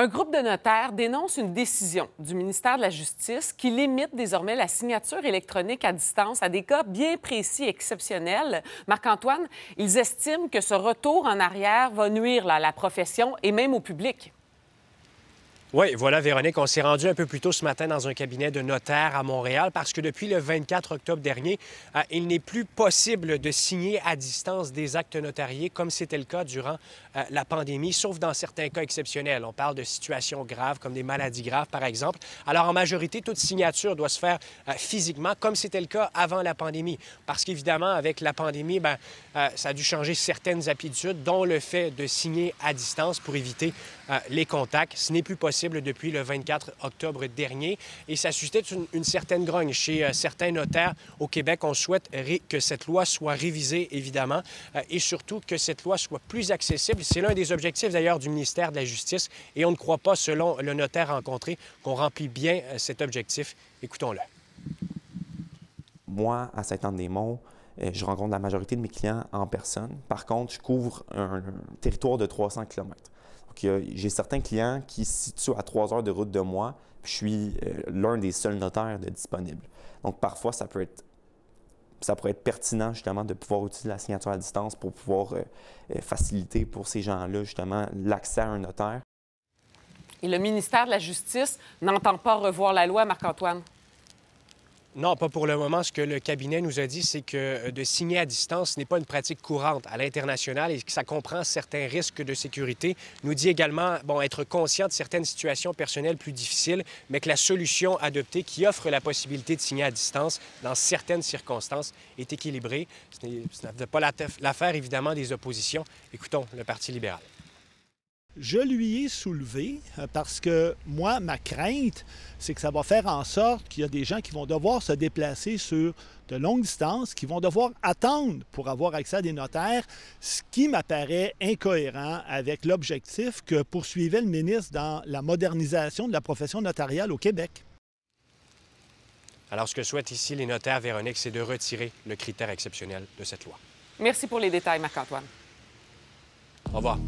Un groupe de notaires dénonce une décision du ministère de la Justice qui limite désormais la signature électronique à distance à des cas bien précis et exceptionnels. Marc-Antoine, ils estiment que ce retour en arrière va nuire à la profession et même au public. Oui, voilà, Véronique, on s'est rendu un peu plus tôt ce matin dans un cabinet de notaire à Montréal parce que depuis le 24 octobre dernier, euh, il n'est plus possible de signer à distance des actes notariés comme c'était le cas durant euh, la pandémie, sauf dans certains cas exceptionnels. On parle de situations graves comme des maladies graves, par exemple. Alors, en majorité, toute signature doit se faire euh, physiquement comme c'était le cas avant la pandémie parce qu'évidemment, avec la pandémie, ben, ça a dû changer certaines habitudes, dont le fait de signer à distance pour éviter les contacts. Ce n'est plus possible depuis le 24 octobre dernier et ça suscite une, une certaine grogne chez euh, certains notaires au Québec. On souhaite que cette loi soit révisée, évidemment, euh, et surtout que cette loi soit plus accessible. C'est l'un des objectifs, d'ailleurs, du ministère de la Justice et on ne croit pas, selon le notaire rencontré, qu'on remplit bien euh, cet objectif. Écoutons-le. Moi, à Saint-Anne-des-Monts, je rencontre la majorité de mes clients en personne. Par contre, je couvre un territoire de 300 km j'ai certains clients qui se situent à trois heures de route de moi, puis je suis euh, l'un des seuls notaires de disponibles. Donc, parfois, ça peut être ça pourrait être pertinent justement de pouvoir utiliser la signature à distance pour pouvoir euh, euh, faciliter pour ces gens-là justement l'accès à un notaire. Et le ministère de la Justice n'entend pas revoir la loi, Marc-Antoine? Non, pas pour le moment. Ce que le cabinet nous a dit, c'est que euh, de signer à distance n'est pas une pratique courante à l'international et que ça comprend certains risques de sécurité. Nous dit également bon, être conscient de certaines situations personnelles plus difficiles, mais que la solution adoptée qui offre la possibilité de signer à distance dans certaines circonstances est équilibrée. Ce n'est pas l'affaire, évidemment, des oppositions. Écoutons le Parti libéral. Je lui ai soulevé euh, parce que moi, ma crainte, c'est que ça va faire en sorte qu'il y a des gens qui vont devoir se déplacer sur de longues distances, qui vont devoir attendre pour avoir accès à des notaires, ce qui m'apparaît incohérent avec l'objectif que poursuivait le ministre dans la modernisation de la profession notariale au Québec. Alors, ce que souhaitent ici les notaires, Véronique, c'est de retirer le critère exceptionnel de cette loi. Merci pour les détails, Marc-Antoine. Au revoir.